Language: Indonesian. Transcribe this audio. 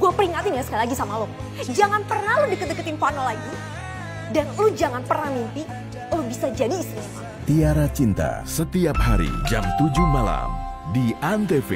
gue peringatin ya sekali lagi sama lo. Jangan pernah lo deket-deketin Vano lagi. Dan lo jangan pernah mimpi lo bisa jadi istrinya Tiara Cinta setiap hari jam 7 malam di Antv.